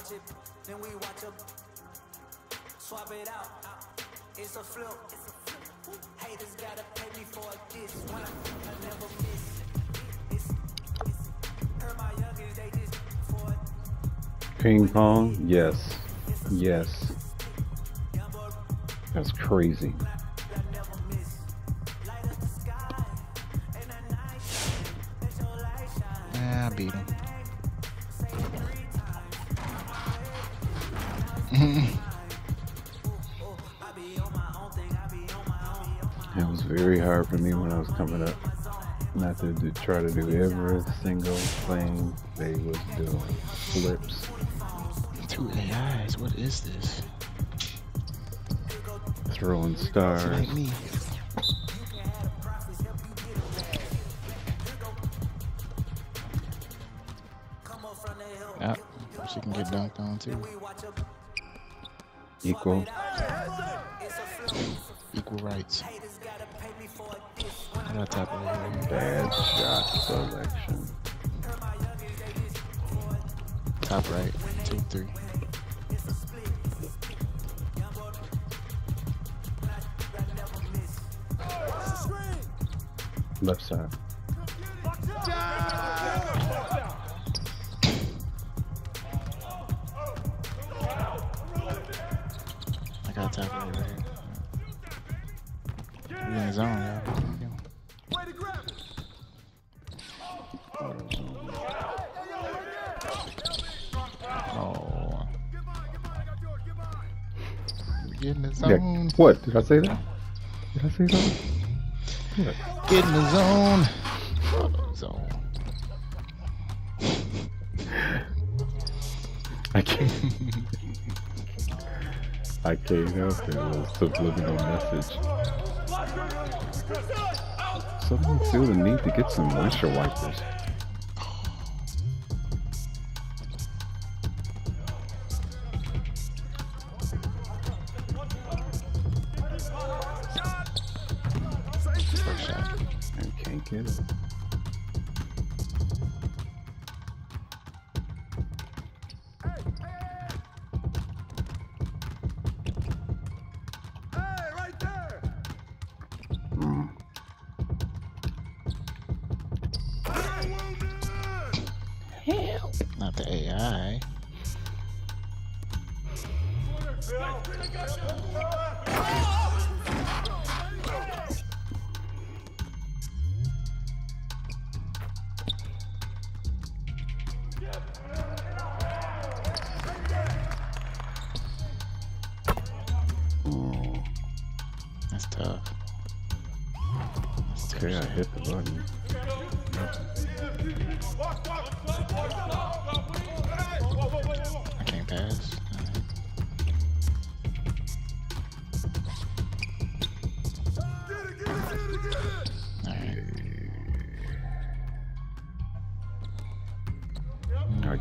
watch it, then we watch it. Swap it out. It's a flip. Haters gotta pay me for this one. I never miss. It's, it's, my they just for it. Ping pong? Yes. Yes. That's crazy. Coming up. Not to do, try to do every single thing they was doing. Flips. Two AIs. What is this? Throwing It's stars. like me. Yep. She can get dunked on too. Equal. Equal rights. Got top right. Bad shot selection. Top right. Two, three. Left side. In the Yeah. What? Did I say that? Did I say that? What? Get in the zone. Zone. I can't. I can't help it. A subliminal message. Suddenly feel the need to get some moisture wipers. Not the AI.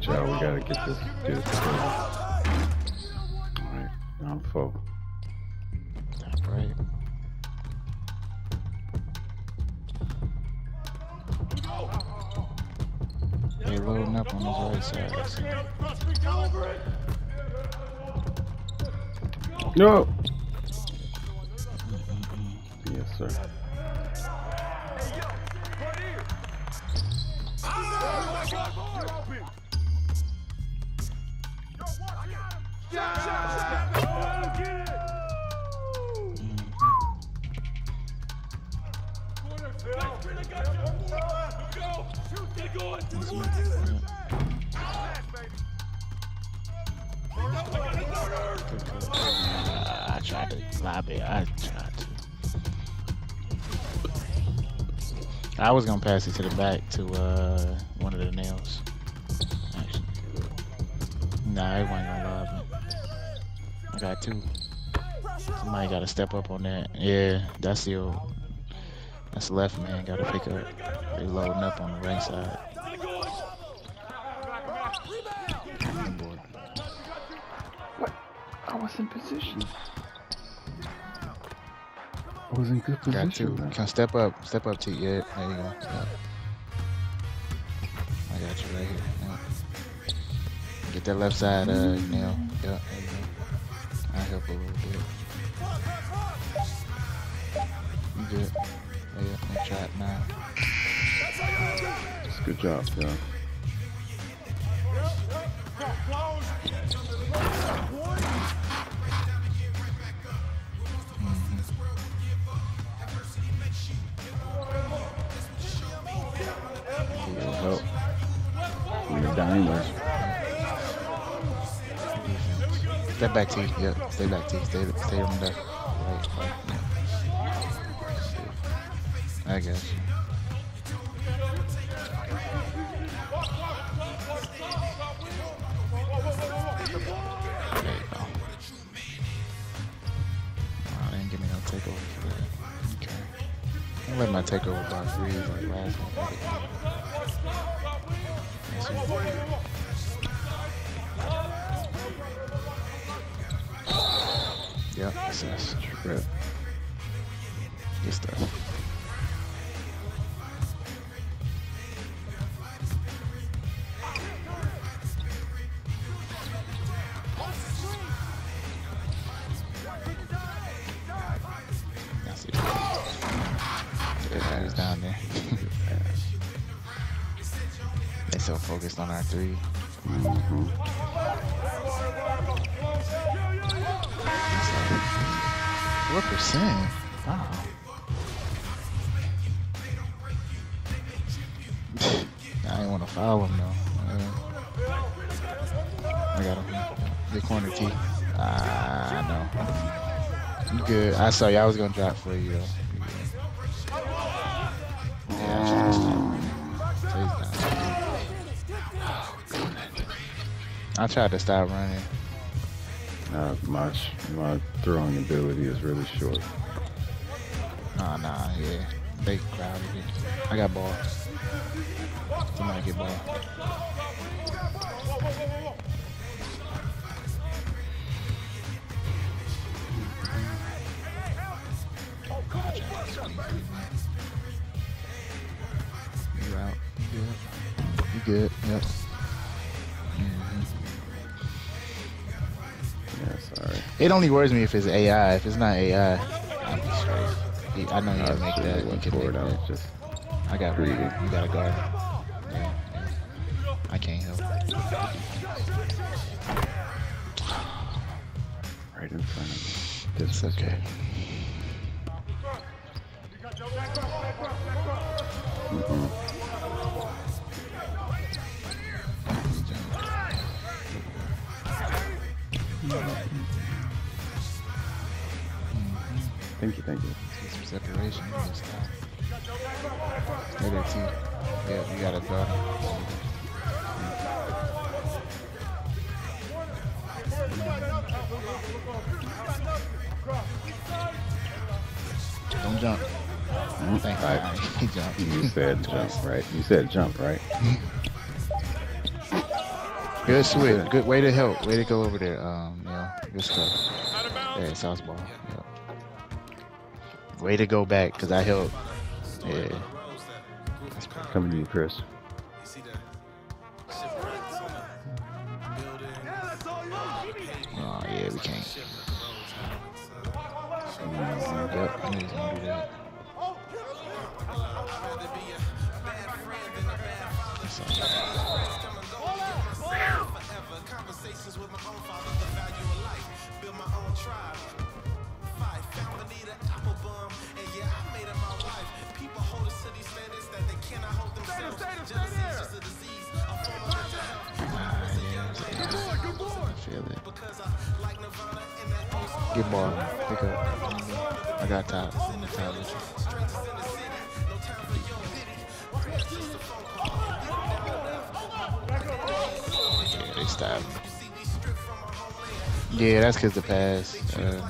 Y'all, we gotta get this. Get this going. All right, I'm full. Top right. They loading up on his right side. No. I tried to lobby. I tried to. I was gonna pass it to the back to uh, one of the nails. Actually. Nah, it wasn't gonna lob me. I got two. Somebody gotta step up on that. Yeah, that's the that's the left man gotta pick up. They loading up on the right side. Boy. I was in position. I was in good position. Got two. man. Can step up. Step up to yeah. There you go. Yep. I got you right here. Yep. Get that left side, uh, nail. Yep, there you go. I help a little bit. You good? Oh, yeah, I'm trapped now. Good job, John. It'll help. From mm-hmm. the dimers. Step back T. Yep. Stay back T. Stay stay on the. Right, right. Yeah. I guess. There you go. Didn't give me no takeover for that. Okay. I let my takeover bar freeze like last one. That's. Yep. Trip. Good stuff. 3 mm-hmm. Percent? Wow. I didn't want to foul him though. Uh, I got him. The corner T. Ah, uh, no. You good. I saw you. I was going to drop for you though. Yeah, I tried to stop running. Uh, my my throwing ability is really short. Nah, nah, yeah. They crowded it. I got ball. Somebody get ball. You out. You good. You good. Yep. It only worries me if it's AI. If it's not AI, I'll be straight. I know you can make that. You can make. I that. just I got greedy. You got a guard. Yeah, yeah. I can't help. right in front of me. It's okay. Yeah, you got a guard. Don't jump. Thank I- God. He jumped. you said jump, right? You said jump, right? Good switch. Good way to help. Way to go over there. Um, yeah, good stuff. Yeah, southpaw. Way to go back, cause I helped. Yeah. Coming to you, Chris. Feel it. Get ball. Pick up. I got top. Top with you. Yeah, they stopped. Yeah, that's because the pass. Uh,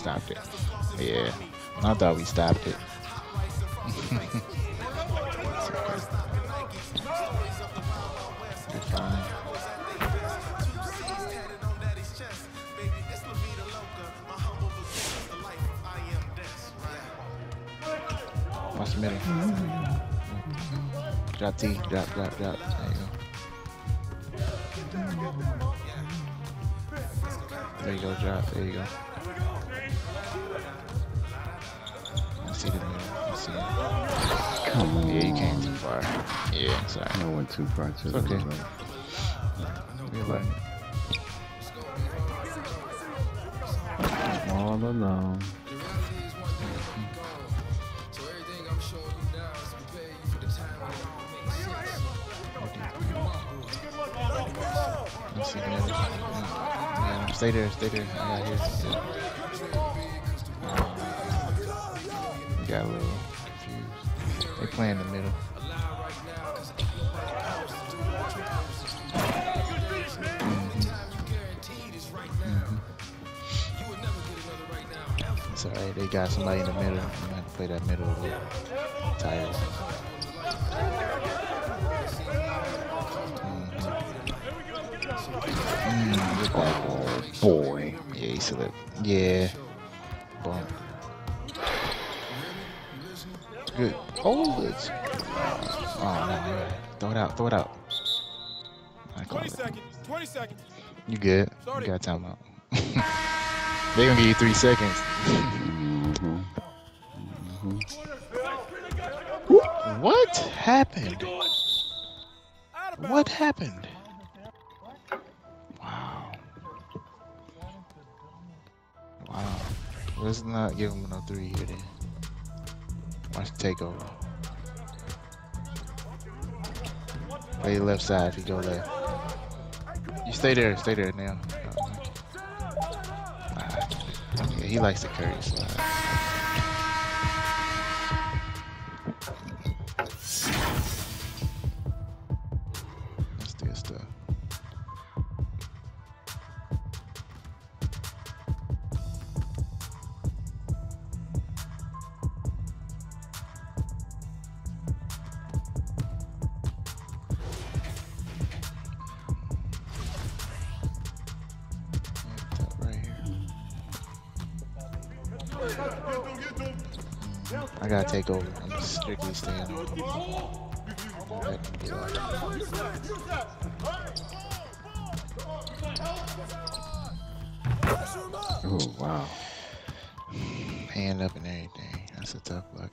stopped it. Yeah. I thought we stopped it. Watch the middle. Drop T. Drop, drop, drop. There you go. There you go, drop. There you go. See the middle. I see it. Come on. Yeah, you came too far. Yeah, sorry. I went too far to the okay. right. Be alert. All alone. Let's see the middle. Yeah, yeah, stay there, stay there. I got here. Got a little confused. They play in the middle. It's alright, they got somebody in the middle. I'm gonna play that middle a little. Tired. Mm, back. Oh boy. Yeah, he slipped. Yeah. Out. Throw it out. I call 20 it. seconds. 20 seconds. You good. You got time out. they gonna give you three seconds. What happened? What happened? Wow. Wow. Let's not give him no three here then. Watch the takeover. Play left side if you go left. You stay there, stay there now. Ah, yeah, he likes the curry slide. I gotta take over. I'm strictly staying on. Oh wow. hand up and everything. That's a tough look.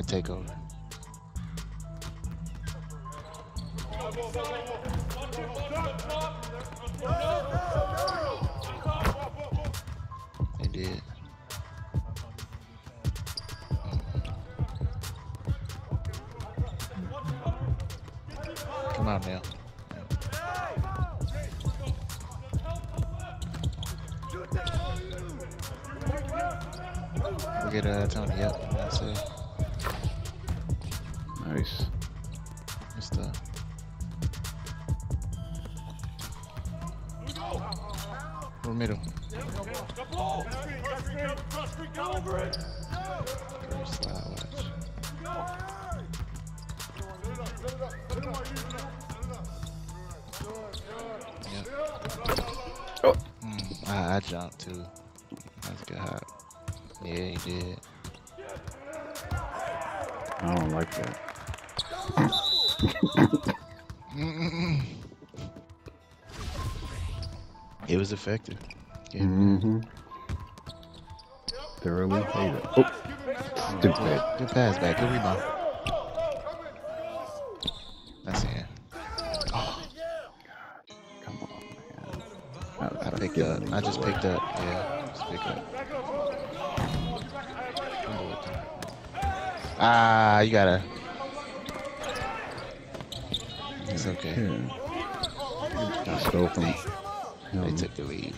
Gotta take over. They did. Come on now. Look at uh, Tony. Yep, that's it. Or It was effective. Yeah. Mm-hmm. Thoroughly hate it. Oh, stupid. Good pass back. Good rebound. That's it. Come on, man. I picked up. I just picked up. Yeah. pick up. Ah, you gotta. It's okay. Yeah. I stole from They took the lead.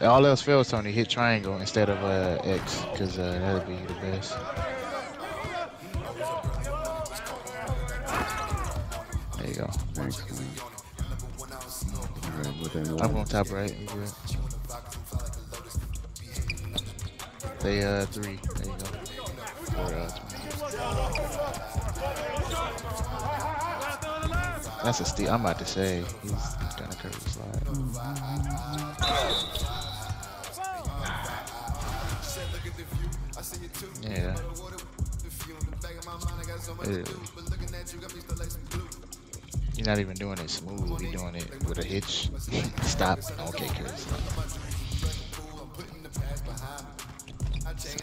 All else fails, Tony. Hit triangle instead of uh, X, because uh, that'd be the best. There you go. Man. Alright, I'm on top right. They uh three. There you go. Or, uh, That's a steal. I'm about to say he's gonna the slide. Yeah. Ew. You're not even doing it smooth. You're doing it with a hitch. Stop. Okay, Chris.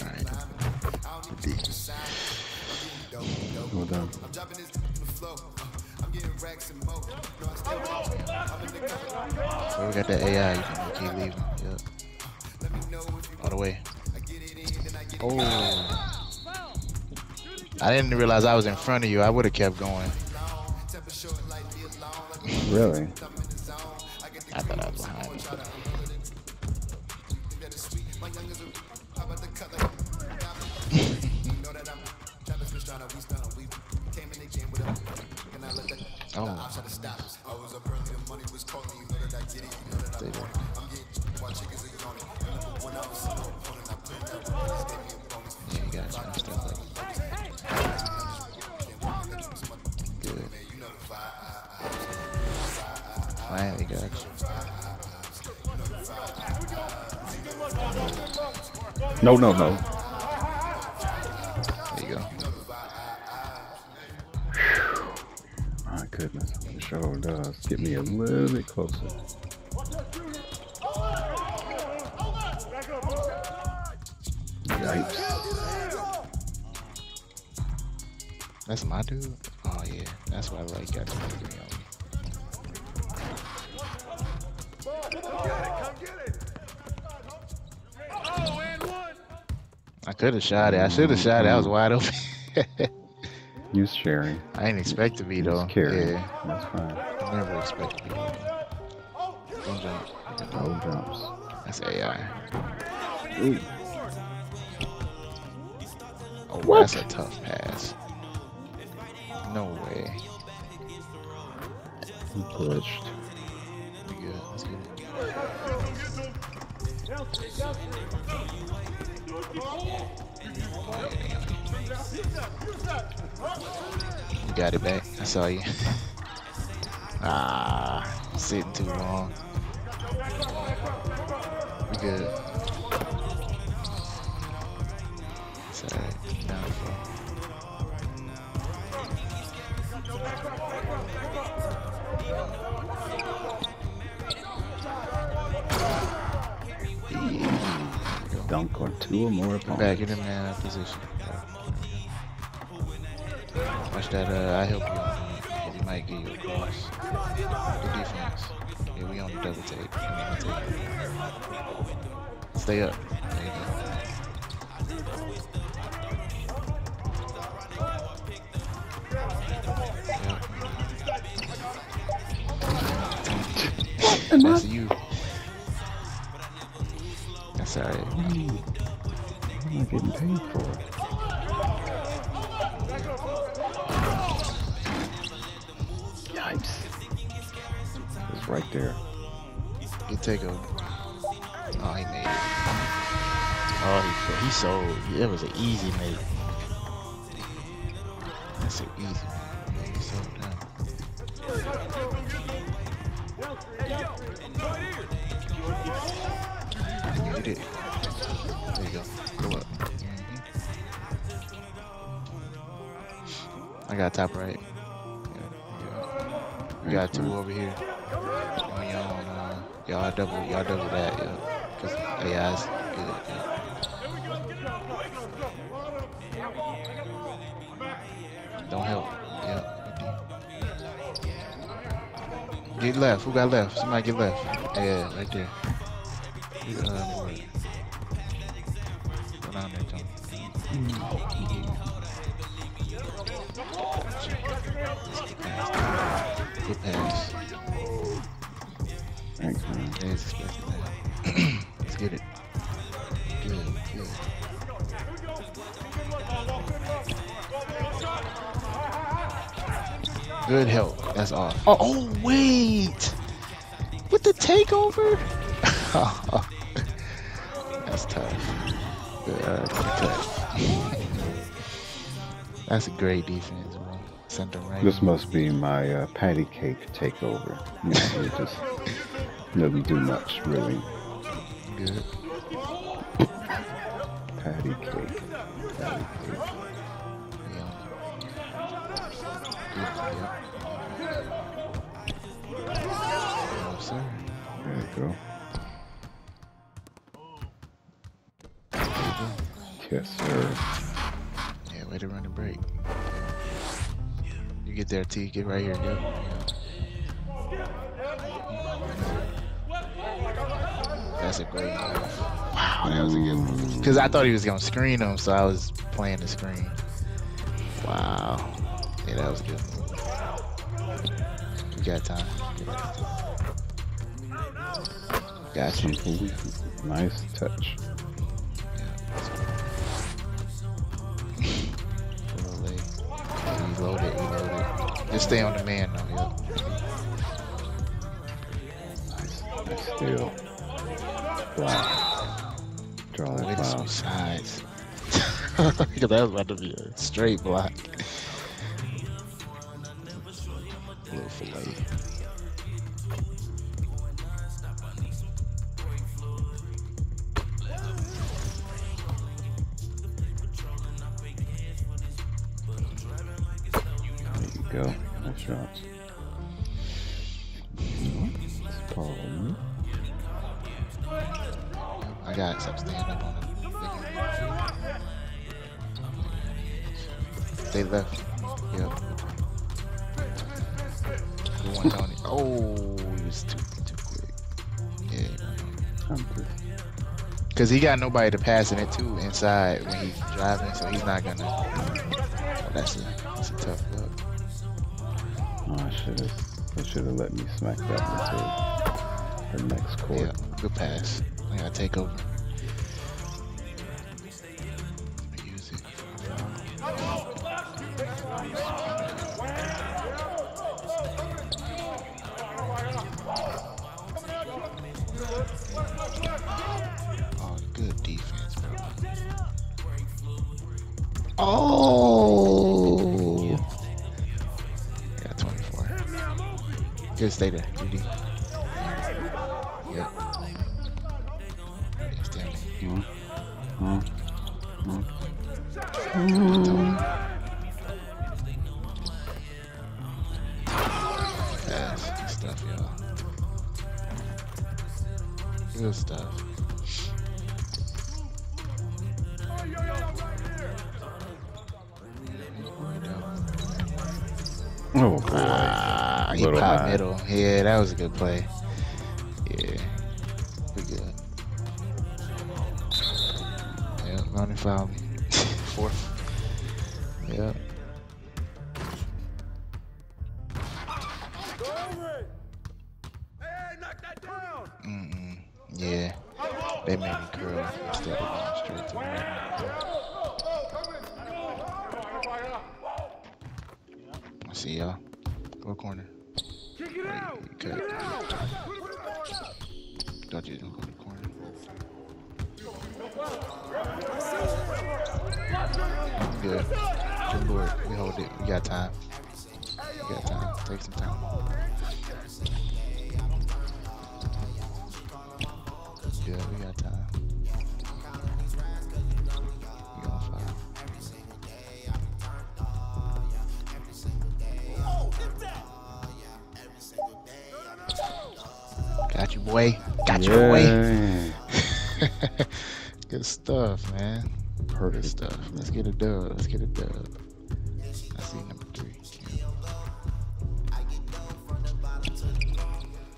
Alright. Well done. Oh, so we got that AI. You can keep leaving. Yep. All the way. Oh. I didn't realize I was in front of you. I would have kept going. Really? I thought I was behind you. No, no, no. There you go. My goodness. It sure does. Get me a little bit closer. Yikes. That's my dude? Oh yeah, that's why I like got the degree on me. I could have shot it. I should have shot it. I was wide open. Use sharing. I didn't expect to be though. Use carry. Yeah, That's fine. I never expect to be. Don't jump. No jumps. That's AI. Ooh. Oh, What? that's a tough pass. No way. He glitched. We good. Let's get it. You got it back. I saw you. ah, sitting too long. We good. Dunk on two or more Come back in the man position. Watch that. Uh, I help you. on it. He might get you across. The defense. Yeah, we on the double take. I mean, take. Stay up. There getting paid for? Yikes. It's right there. Good takeover. Oh, he made it. Oh, he, he sold. It was an easy make. That's an easy top right. Yeah. We got two over here. Uh, y'all double, y'all double that, yeah. Cause good. Yeah. Don't help. Yeah. Get left. Who got left? Somebody get left. Yeah, right there. Uh. Go down there, John. Thanks, man. Let's get it. Good, help. That's all. Oh, oh wait! With the takeover? That's tough. Good, uh. That's a great defense, This must be my uh, patty cake takeover. You know, it just doesn't do much, really. good. Patty cake. Patty cake. Yeah. Good, yeah. Yes, sir. There you go. Yes, sir. Yeah, way to run a break. You get there, T. Get right here. Yeah. That's a great move. Wow, that was a good move. Because I thought he was going to screen him, so I was playing the screen. Wow. Yeah, that was a good move. You got time. Got you. Nice touch. Just stay on the man though, yep. Nice. Nice steal. Block. Draw that foul. sides. Because that was about to be a straight block. Go. Nice shots. Paul. I got some stand up on him. They left. Yep. Good one, Tony. Oh, he was too too quick. Yeah. Cause he got nobody to pass it to inside when he's driving, so he's not gonna. Oh, that's a should have. They should have let me smack that into the next court. Yeah, good pass. I gotta take over. Good, stay there, GD. That was a good play. Yeah, pretty good. Yeah, running foul. Fourth. Yeah. Got you, boy. Got you, boy. Yeah. Good stuff, man. Good Perfect stuff. Let's get a dub. Let's get a dub. I see number three.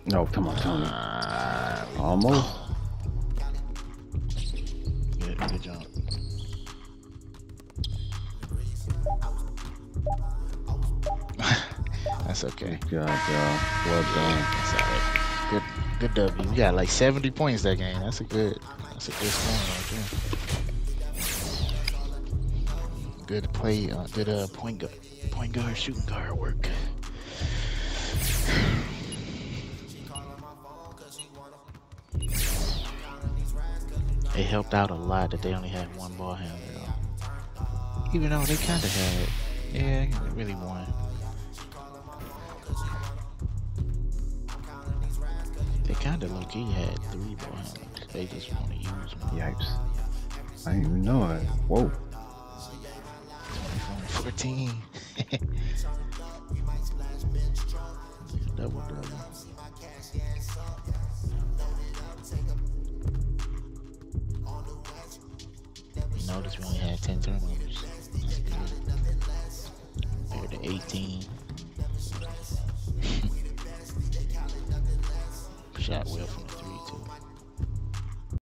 No, come on, Tony. Ah, Almost. Good job. That's okay. Good job, y'all. Well done. That's all right. Good, W. We got like 70 points that game. That's a good, that's a good score right there. Good play, uh, good uh, point guard, point guard, shooting guard work. It helped out a lot that they only had one ball handler. Even though they kind of had, yeah, really won. Kind of low key had three handlers. They just want to use them. Yipes. I didn't even know it. Whoa. 14. double double. Notice we only had 10 turnovers. Compared to 18. Shot well from